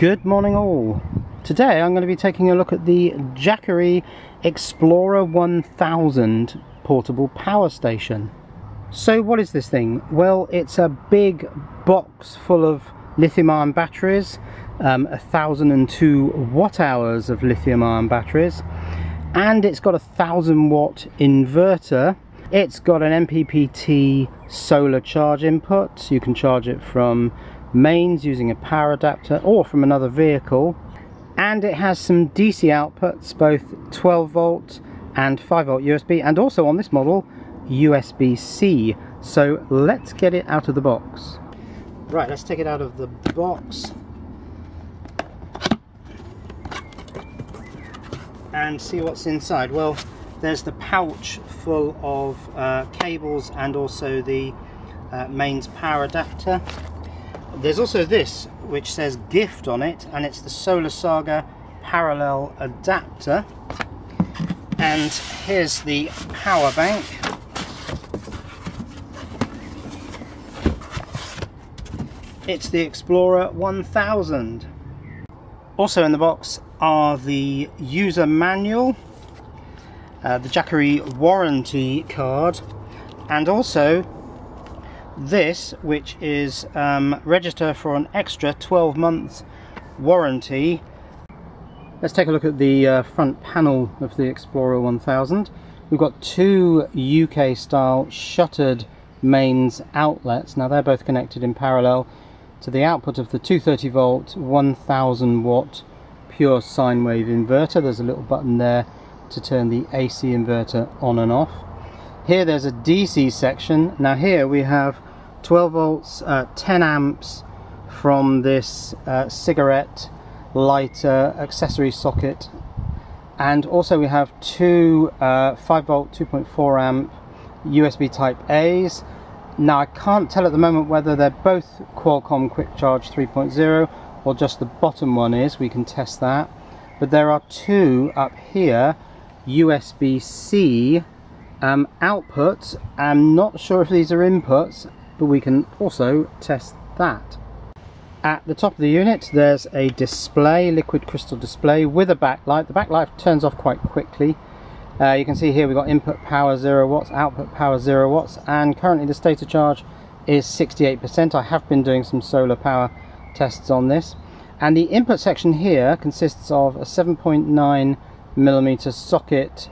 Good morning all. Today I'm going to be taking a look at the Jackery Explorer 1000 portable power station. So what is this thing? Well it's a big box full of lithium ion batteries, um, 1002 watt hours of lithium ion batteries and it's got a thousand watt inverter it's got an MPPT solar charge input you can charge it from mains using a power adapter or from another vehicle. And it has some DC outputs both 12 volt and 5 volt USB and also on this model USB-C so let's get it out of the box. Right let's take it out of the box. And see what's inside. Well there's the pouch full of uh, cables and also the uh, mains power adapter there's also this which says gift on it and it's the Solar Saga parallel adapter. And here's the power bank. It's the Explorer 1000 also in the box are the user manual uh, the Jackery warranty card and also this which is um, register for an extra 12 months warranty. Let's take a look at the uh, front panel of the Explorer 1000 we've got two UK style shuttered mains outlets. Now they're both connected in parallel to the output of the 230 volt 1000 watt pure sine wave inverter. There's a little button there to turn the AC inverter on and off. Here there's a DC section. Now here we have 12 volts, uh, 10 amps from this uh, cigarette lighter accessory socket. And also we have two uh, 5 volt 2.4 amp USB type A's. Now I can't tell at the moment whether they're both Qualcomm Quick Charge 3.0 or just the bottom one is. We can test that. But there are two up here USB-C um, outputs. I'm not sure if these are inputs but we can also test that. At the top of the unit there's a display, liquid crystal display with a backlight. The backlight turns off quite quickly. Uh, you can see here we've got input power 0 watts, output power 0 watts and currently the state of charge is 68%. I have been doing some solar power tests on this. And the input section here consists of a 7.9 millimeter socket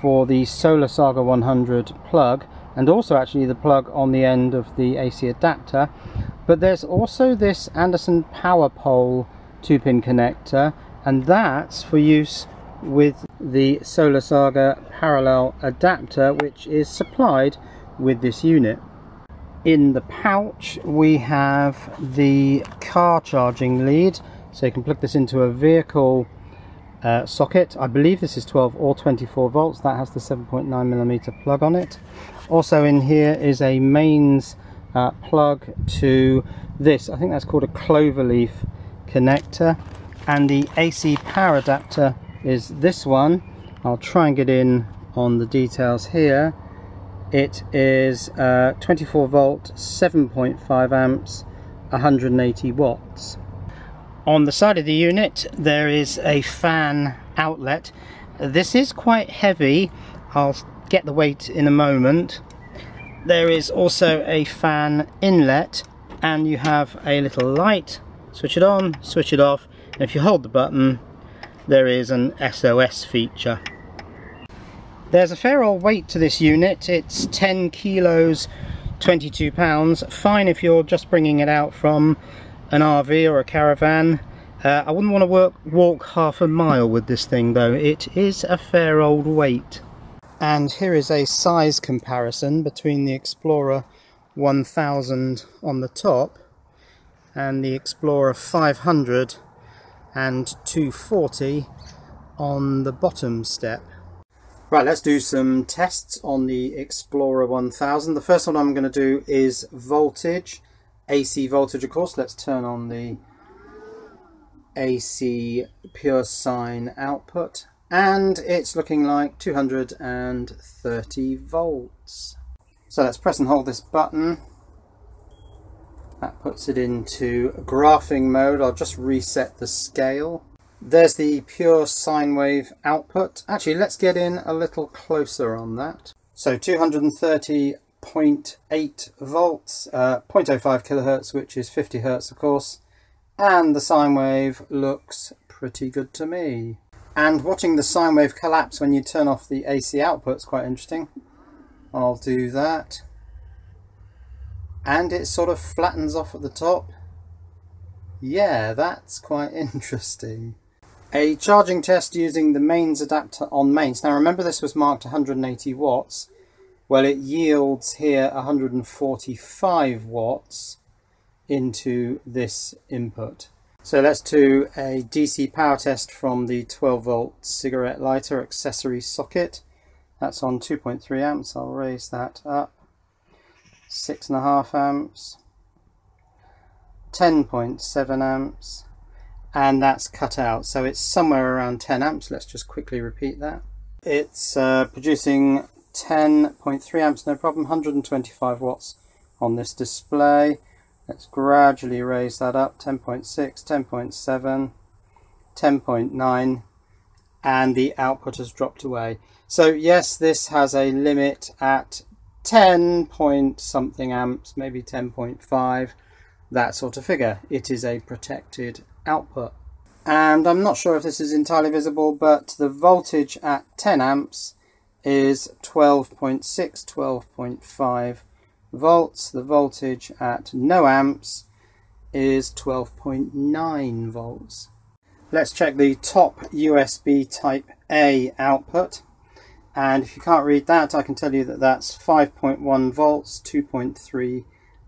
for the Solar Saga 100 plug and also actually the plug on the end of the AC adapter but there's also this Anderson power pole 2-pin connector and that's for use with the Solar Saga parallel adapter which is supplied with this unit. In the pouch we have the car charging lead so you can plug this into a vehicle uh, socket. I believe this is 12 or 24 volts. That has the 7.9 millimeter plug on it. Also in here is a mains uh, plug to this. I think that's called a cloverleaf connector. And the AC power adapter is this one. I'll try and get in on the details here. It is uh, 24 volt, 7.5 amps, 180 watts. On the side of the unit there is a fan outlet. This is quite heavy. I'll get the weight in a moment. There is also a fan inlet and you have a little light. Switch it on, switch it off. And if you hold the button there is an SOS feature. There's a fair old weight to this unit. It's 10 kilos, 22 pounds. Fine if you're just bringing it out from an RV or a caravan. Uh, I wouldn't want to work, walk half a mile with this thing though. It is a fair old weight. And here is a size comparison between the Explorer 1000 on the top and the Explorer 500 and 240 on the bottom step. Right, let's do some tests on the Explorer 1000. The first one I'm going to do is voltage. AC voltage of course. Let's turn on the AC pure sine output and it's looking like 230 volts. So let's press and hold this button That puts it into graphing mode. I'll just reset the scale. There's the pure sine wave output. Actually, let's get in a little closer on that. So 230.8 volts, uh, 0.05 kilohertz, which is 50 hertz, of course. And the sine wave looks pretty good to me. And watching the sine wave collapse when you turn off the AC output is quite interesting. I'll do that. And it sort of flattens off at the top. Yeah, that's quite interesting. A charging test using the mains adapter on mains. Now remember this was marked 180 watts. Well, it yields here 145 watts into this input. So let's do a DC power test from the 12 volt cigarette lighter accessory socket. That's on 2.3 amps. I'll raise that up. Six and a half amps. 10.7 amps and that's cut out so it's somewhere around 10 amps let's just quickly repeat that it's uh, producing 10.3 amps no problem 125 watts on this display. Let's gradually raise that up 10.6 10.7 10.9 and the output has dropped away. So yes this has a limit at 10 point something amps maybe 10.5 that sort of figure. It is a protected output. And I'm not sure if this is entirely visible, but the voltage at 10 amps is 12.6, 12.5 volts. The voltage at no amps is 12.9 volts. Let's check the top USB type A output. And if you can't read that, I can tell you that that's 5.1 volts, 2.3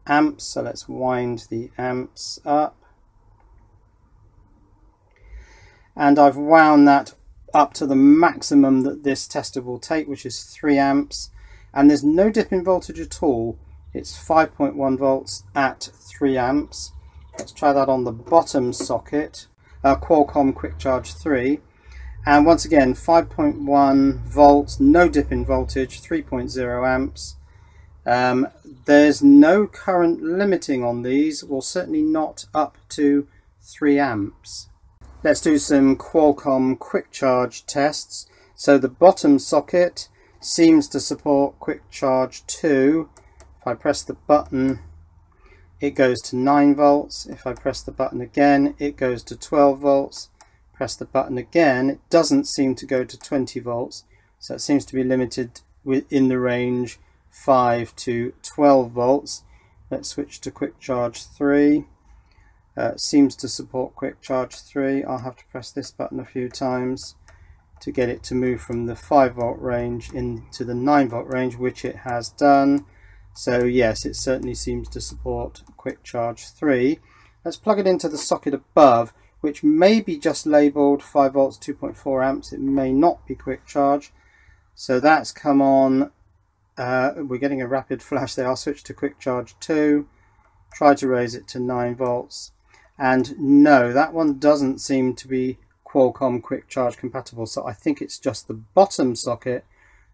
amps. So let's wind the amps up. and I've wound that up to the maximum that this tester will take which is 3 amps. And there's no dip in voltage at all. It's 5.1 volts at 3 amps. Let's try that on the bottom socket. Uh, Qualcomm Quick Charge 3 and once again 5.1 volts no dip in voltage 3.0 amps. Um, there's no current limiting on these. Well certainly not up to 3 amps Let's do some Qualcomm quick charge tests. So the bottom socket seems to support quick charge 2. If I press the button it goes to 9 volts. If I press the button again it goes to 12 volts. Press the button again it doesn't seem to go to 20 volts so it seems to be limited within the range 5 to 12 volts. Let's switch to quick charge 3 uh, seems to support quick charge 3 I'll have to press this button a few times to get it to move from the 5 volt range into the 9 volt range which it has done. So yes it certainly seems to support quick charge 3 let's plug it into the socket above which may be just labeled 5 volts 2.4 amps. It may not be quick charge. So that's come on. Uh, we're getting a rapid flash there. I'll switch to quick charge 2 try to raise it to 9 volts and no that one doesn't seem to be Qualcomm quick charge compatible. So I think it's just the bottom socket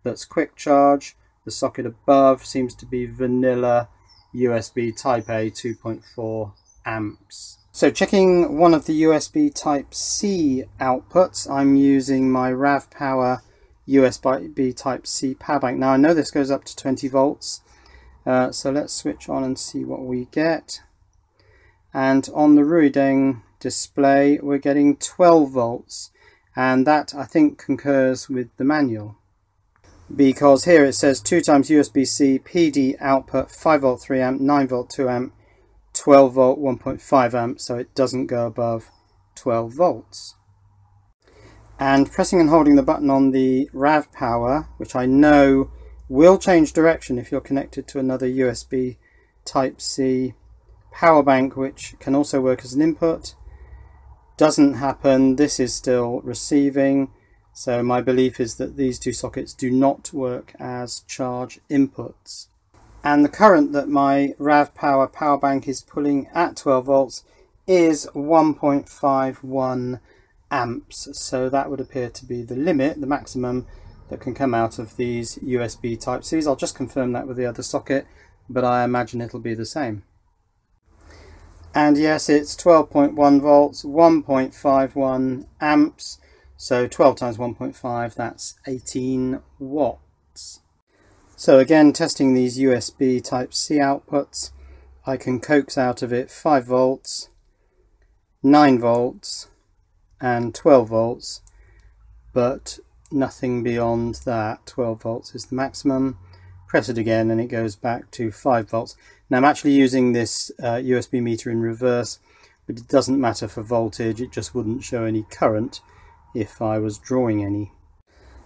that's quick charge. The socket above seems to be vanilla USB type A 2.4 amps. So checking one of the USB type C outputs I'm using my RAV Power USB type C power bank. Now I know this goes up to 20 volts. Uh, so let's switch on and see what we get and on the Ruideng display we're getting 12 volts. And that I think concurs with the manual. Because here it says 2 times USB-C PD output 5 volt 3 amp 9 volt 2 amp 12 volt 1.5 amp. So it doesn't go above 12 volts. And pressing and holding the button on the RAV power which I know will change direction if you're connected to another USB type C power bank which can also work as an input. Doesn't happen. This is still receiving. So my belief is that these two sockets do not work as charge inputs. And the current that my RAV power power bank is pulling at 12 volts is 1.51 amps. So that would appear to be the limit the maximum that can come out of these USB type C's. I'll just confirm that with the other socket but I imagine it'll be the same And yes, it's 12.1 volts, 1.51 amps. So 12 times 1.5, that's 18 watts. So again, testing these USB Type-C outputs, I can coax out of it 5 volts, 9 volts, and 12 volts, but nothing beyond that. 12 volts is the maximum. Press it again and it goes back to 5 volts. Now I'm actually using this uh, USB meter in reverse, but it doesn't matter for voltage, it just wouldn't show any current if I was drawing any.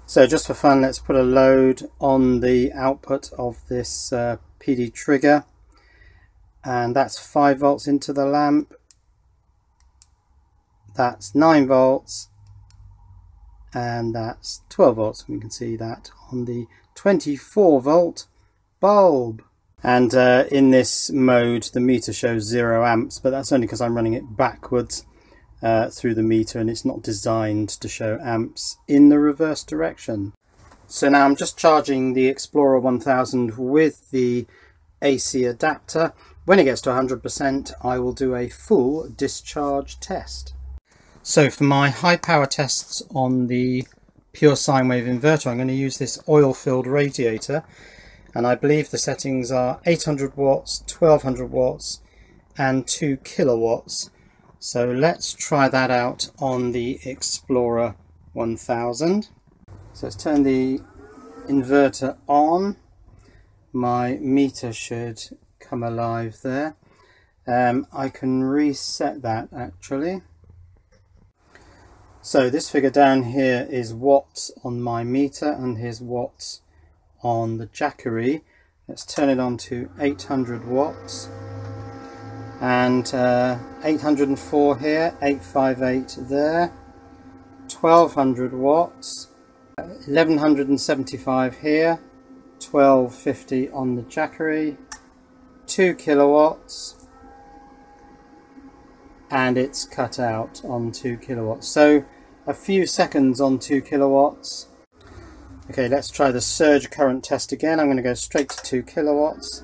So just for fun, let's put a load on the output of this uh, PD trigger. And that's 5 volts into the lamp. That's 9 volts. And that's 12 volts. We can see that on the 24 volt bulb. And uh, in this mode, the meter shows 0 amps, but that's only because I'm running it backwards uh, through the meter and it's not designed to show amps in the reverse direction. So now I'm just charging the Explorer 1000 with the AC adapter. When it gets to 100% I will do a full discharge test. So for my high power tests on the pure sine wave inverter I'm going to use this oil filled radiator and I believe the settings are 800 watts, 1200 watts and 2 kilowatts so let's try that out on the Explorer 1000. So let's turn the inverter on. My meter should come alive there. Um, I can reset that actually. So this figure down here is watts on my meter and here's watts on the Jackery. Let's turn it on to 800 watts and uh, 804 here 858 there 1200 watts 1175 here 1250 on the Jackery 2 kilowatts and it's cut out on 2 kilowatts so a few seconds on 2 kilowatts. Okay let's try the surge current test again. I'm going to go straight to 2 kilowatts.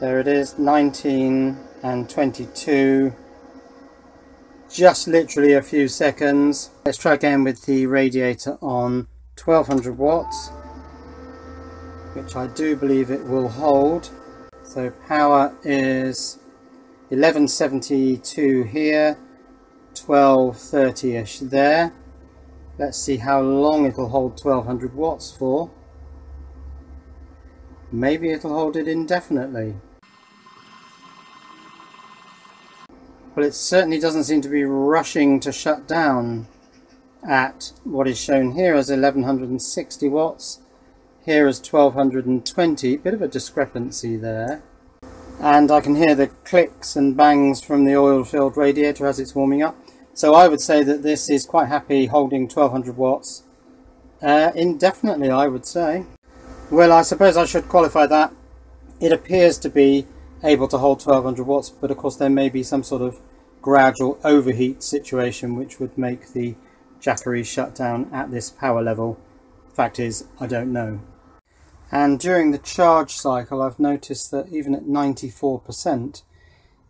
There it is 19 and 22 just literally a few seconds. Let's try again with the radiator on 1200 watts which I do believe it will hold. So power is 1172 here 1230ish there let's see how long it'll hold 1200 watts for maybe it'll hold it indefinitely Well, it certainly doesn't seem to be rushing to shut down at what is shown here as 1160 watts. Here is 1220, bit of a discrepancy there. And I can hear the clicks and bangs from the oil-filled radiator as it's warming up. So I would say that this is quite happy holding 1200 watts uh, indefinitely, I would say. Well, I suppose I should qualify that. It appears to be able to hold 1200 watts but of course there may be some sort of gradual overheat situation which would make the Jackery shut down at this power level. Fact is, I don't know. And during the charge cycle I've noticed that even at 94%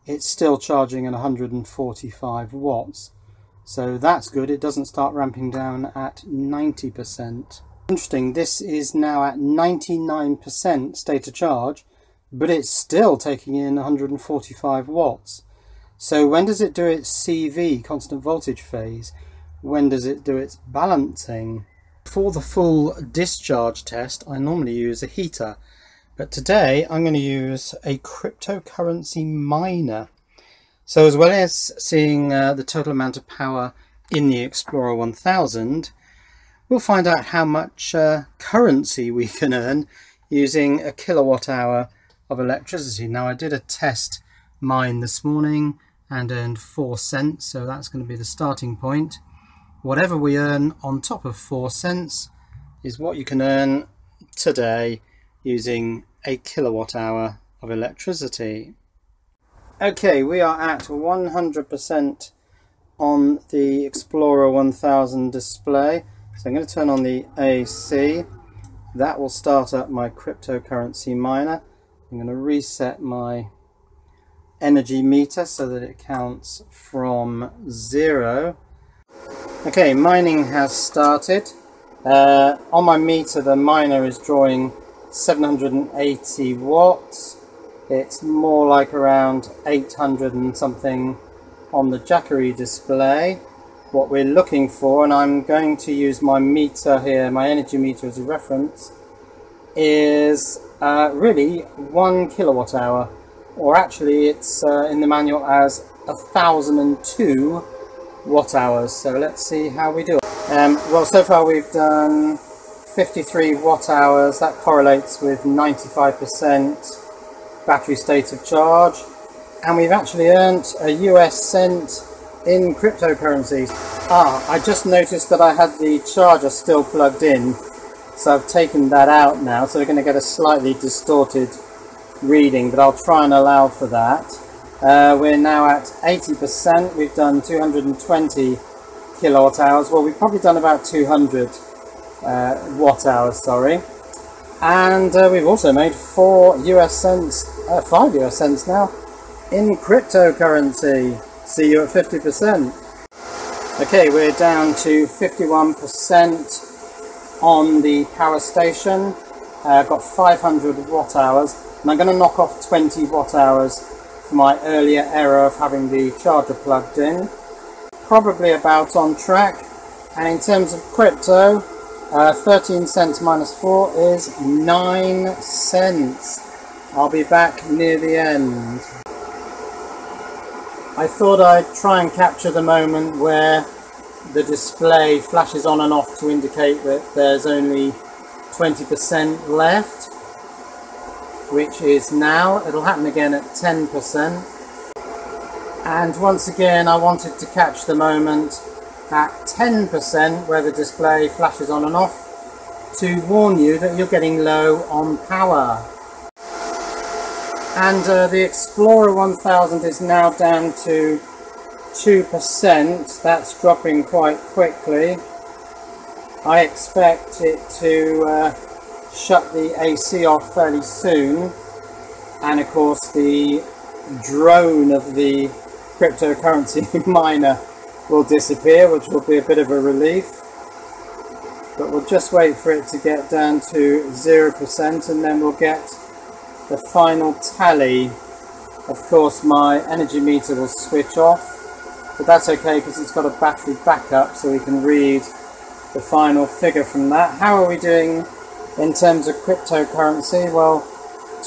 it's still charging at 145 watts. So that's good, it doesn't start ramping down at 90%. Interesting, this is now at 99% state of charge but it's still taking in 145 watts. So when does it do its CV, constant voltage phase? When does it do its balancing? For the full discharge test, I normally use a heater, but today I'm going to use a cryptocurrency miner. So as well as seeing uh, the total amount of power in the Explorer 1000, we'll find out how much uh, currency we can earn using a kilowatt hour of electricity. Now I did a test mine this morning and earned 4 cents, so that's going to be the starting point. Whatever we earn on top of 4 cents is what you can earn today using a kilowatt hour of electricity. Okay, we are at 100% on the Explorer 1000 display. So I'm going to turn on the AC. That will start up my cryptocurrency miner. I'm going to reset my energy meter so that it counts from zero. Okay, mining has started. Uh, on my meter the miner is drawing 780 watts. It's more like around 800 and something on the Jackery display. What we're looking for, and I'm going to use my meter here, my energy meter as a reference, is uh, really one kilowatt hour, or actually it's uh, in the manual as 1002 watt hours. So let's see how we do it. Um, well, so far we've done 53 watt hours. That correlates with 95% battery state of charge. And we've actually earned a US cent in cryptocurrencies. Ah, I just noticed that I had the charger still plugged in. So I've taken that out now. So we're going to get a slightly distorted reading, but I'll try and allow for that. Uh, we're now at 80%. We've done 220 kilowatt hours. Well, we've probably done about 200 uh, watt hours, sorry. And uh, we've also made four US cents, uh, five US cents now, in cryptocurrency. See you at 50%. Okay, we're down to 51% on the power station. I've uh, got 500 watt hours, and I'm going to knock off 20 watt hours for my earlier error of having the charger plugged in. Probably about on track. And in terms of crypto, uh, 13 cents minus 4 is 9 cents. I'll be back near the end. I thought I'd try and capture the moment where the display flashes on and off to indicate that there's only 20% left which is now. It'll happen again at 10%. And once again, I wanted to catch the moment at 10% where the display flashes on and off to warn you that you're getting low on power. And uh, the Explorer 1000 is now down to 2%. That's dropping quite quickly. I expect it to uh, shut the AC off fairly soon and of course the drone of the cryptocurrency miner will disappear which will be a bit of a relief but we'll just wait for it to get down to 0% and then we'll get the final tally of course my energy meter will switch off but that's okay because it's got a battery backup so we can read the final figure from that. How are we doing in terms of cryptocurrency? Well,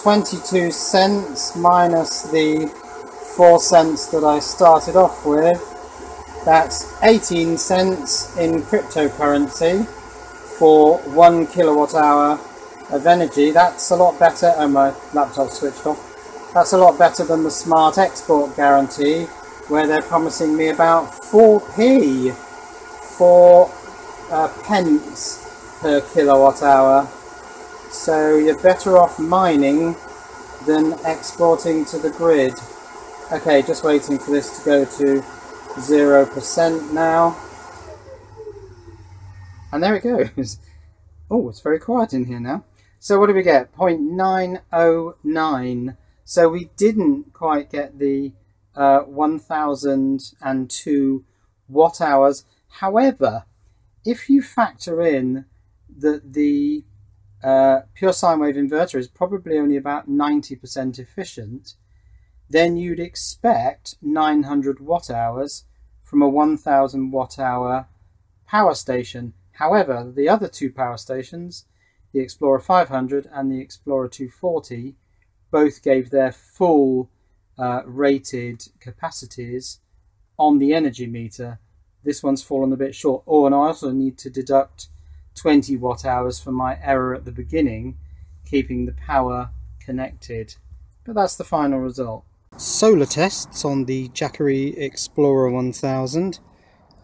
22 cents minus the 4 cents that I started off with, that's 18 cents in cryptocurrency for 1 kilowatt hour of energy. That's a lot better, oh my laptop switched off, that's a lot better than the smart export guarantee where they're promising me about 4p for uh, pence per kilowatt hour so you're better off mining than exporting to the grid. Okay, just waiting for this to go to 0% now. And there it goes. Oh, it's very quiet in here now. So what do we get? 0.909. So we didn't quite get the uh, 1002 watt hours. However, if you factor in that the uh, pure sine wave inverter is probably only about 90% efficient, then you'd expect 900 watt hours from a 1000 watt hour power station. However, the other two power stations, the Explorer 500 and the Explorer 240, both gave their full uh, rated capacities on the energy meter. This one's fallen a bit short. Oh, and I also need to deduct 20 watt hours for my error at the beginning, keeping the power connected. But that's the final result. Solar tests on the Jackery Explorer 1000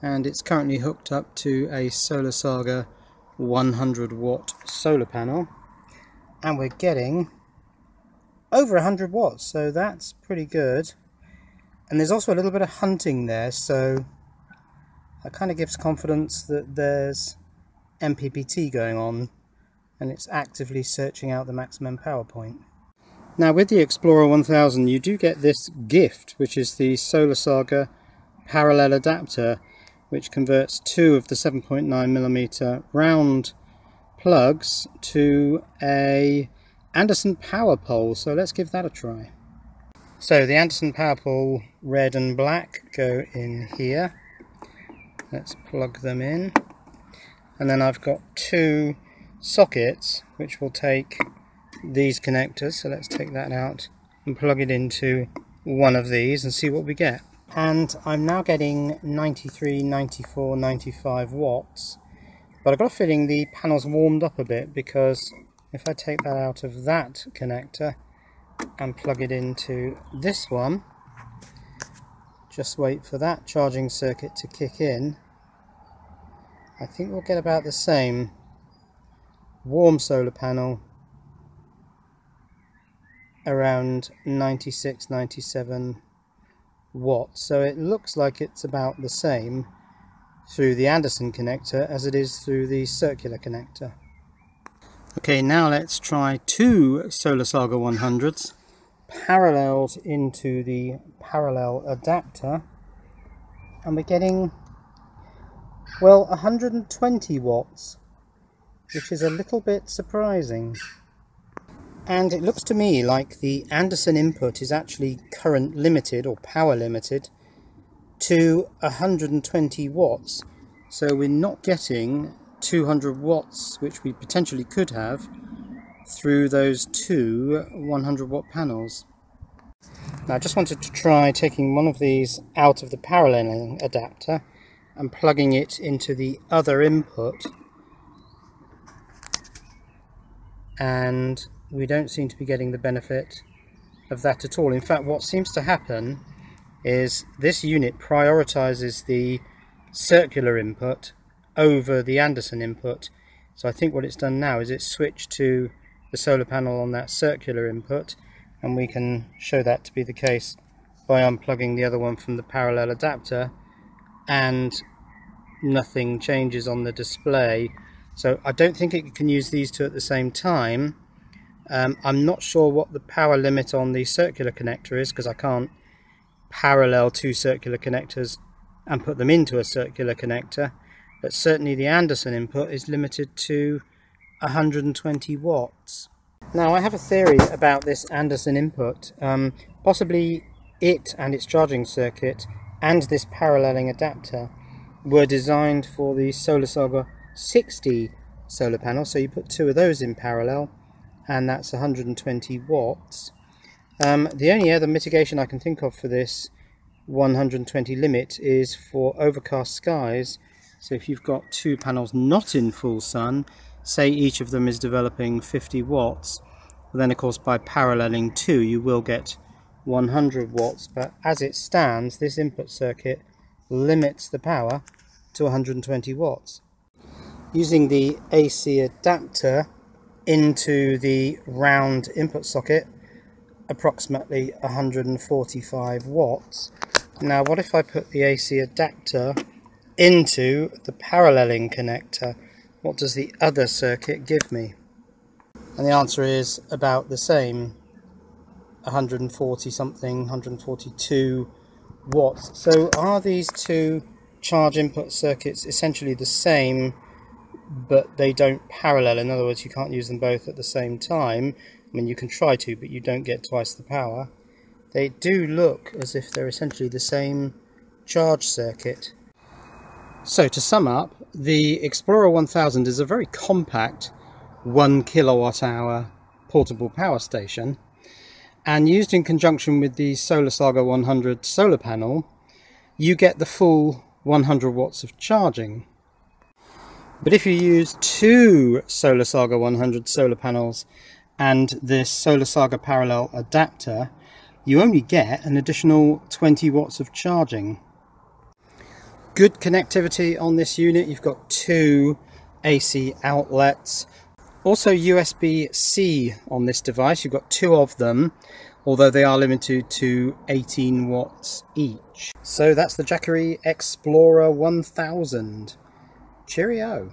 and it's currently hooked up to a Solar Saga 100 watt solar panel and we're getting over 100 watts so that's pretty good and there's also a little bit of hunting there so that kind of gives confidence that there's MPPT going on and it's actively searching out the maximum power point. Now with the Explorer 1000 you do get this gift which is the Solar Saga parallel adapter which converts two of the 7.9mm round plugs to a Anderson power pole so let's give that a try. So the Anderson power pole red and black go in here. Let's plug them in. And then I've got two sockets which will take these connectors. So let's take that out and plug it into one of these and see what we get. And I'm now getting 93, 94, 95 watts. But I've got a feeling the panel's warmed up a bit because if I take that out of that connector and plug it into this one just wait for that charging circuit to kick in I think we'll get about the same warm solar panel around 96 97 watts. So it looks like it's about the same through the Anderson connector as it is through the circular connector. Okay, now let's try two Solar Saga 100s paralleled into the parallel adapter. And we're getting well 120 watts which is a little bit surprising and it looks to me like the Anderson input is actually current limited or power limited to 120 watts so we're not getting 200 watts, which we potentially could have, through those two 100 watt panels. Now I just wanted to try taking one of these out of the paralleling adapter and plugging it into the other input and we don't seem to be getting the benefit of that at all. In fact what seems to happen is this unit prioritizes the circular input over the Anderson input. So I think what it's done now is it's switched to the solar panel on that circular input and we can show that to be the case by unplugging the other one from the parallel adapter and nothing changes on the display. So I don't think it can use these two at the same time. Um, I'm not sure what the power limit on the circular connector is because I can't parallel two circular connectors and put them into a circular connector but certainly the Anderson input is limited to 120 watts. Now I have a theory about this Anderson input. Um, possibly it and its charging circuit and this paralleling adapter were designed for the Solar Saga 60 solar panel. So you put two of those in parallel and that's 120 watts. Um, the only other mitigation I can think of for this 120 limit is for overcast skies so if you've got two panels not in full sun, say each of them is developing 50 watts, then of course by paralleling two you will get 100 watts, but as it stands this input circuit limits the power to 120 watts. Using the AC adapter into the round input socket, approximately 145 watts. Now what if I put the AC adapter into the paralleling connector, what does the other circuit give me? And the answer is about the same, 140 something, 142 watts. So are these two charge input circuits essentially the same, but they don't parallel? In other words, you can't use them both at the same time. I mean, you can try to, but you don't get twice the power. They do look as if they're essentially the same charge circuit. So to sum up, the Explorer 1000 is a very compact 1 kilowatt hour portable power station and used in conjunction with the Solar Saga 100 solar panel you get the full 100 watts of charging. But if you use two Solar Saga 100 solar panels and this Solar Saga parallel adapter you only get an additional 20 watts of charging good connectivity on this unit. You've got two AC outlets. Also USB-C on this device. You've got two of them, although they are limited to 18 watts each. So that's the Jackery Explorer 1000. Cheerio.